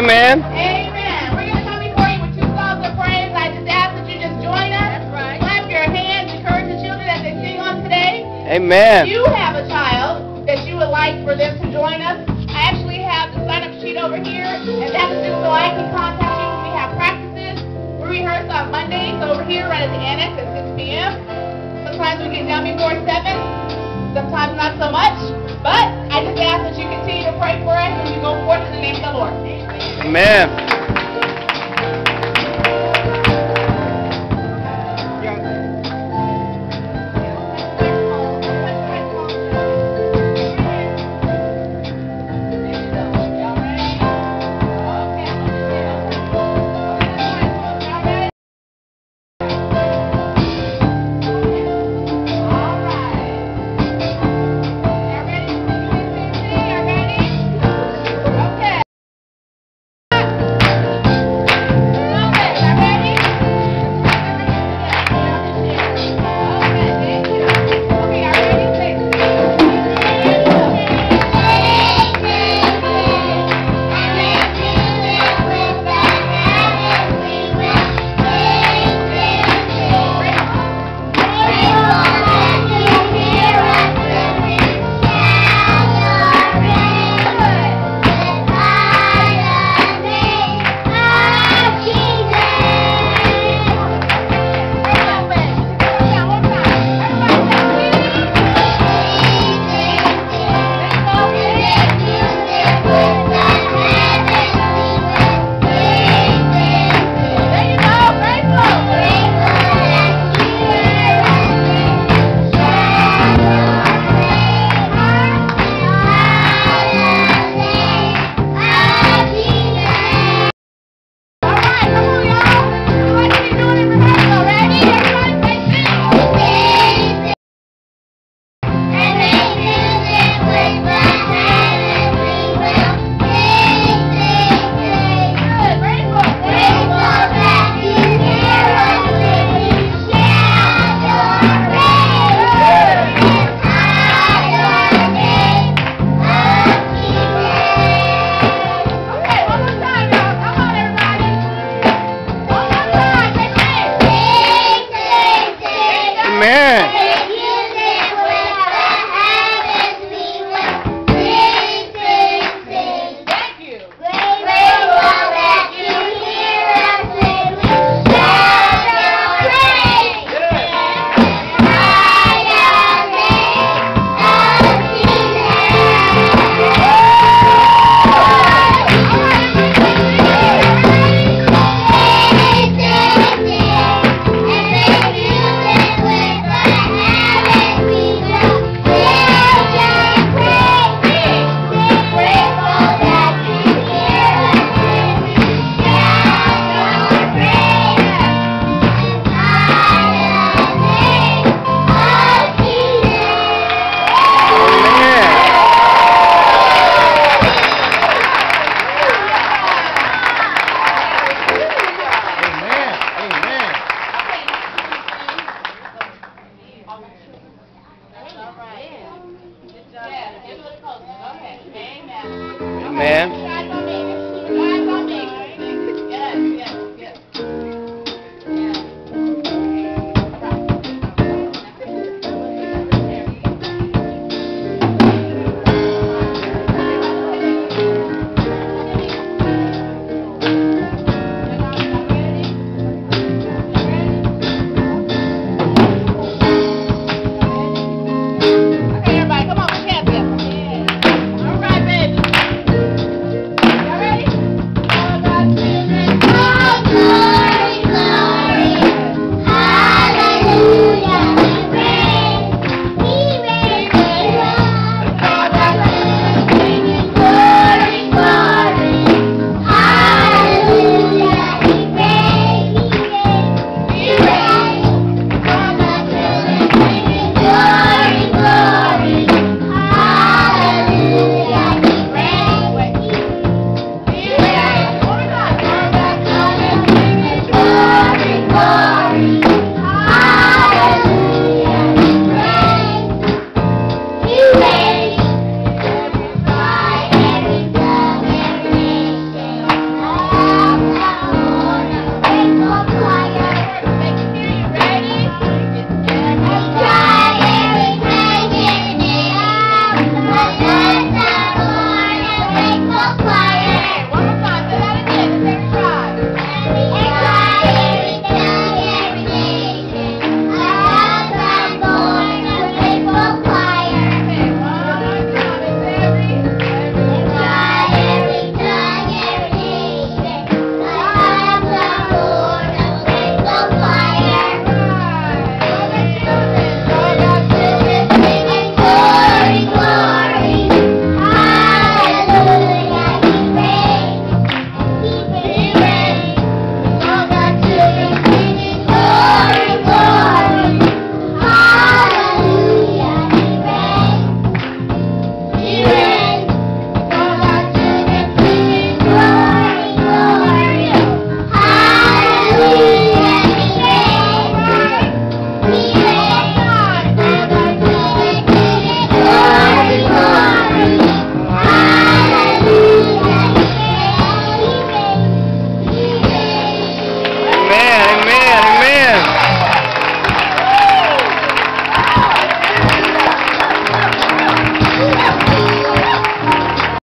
Amen. Amen. Amen. We're going to come before you with two songs of praise. I just ask that you just join us. That's right. Clap your hands, encourage the children as they sing on today. Amen. If you have a child that you would like for them to join us, I actually have the sign-up sheet over here, and that's just so I can contact you when we have practices. We rehearse on Mondays over here right at the annex at 6 p.m. Sometimes we get done before 7, sometimes not so much. But I just ask that you continue to pray for us and we go forth in the name of the Lord. Amen. Yeah,